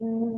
Mm-hmm.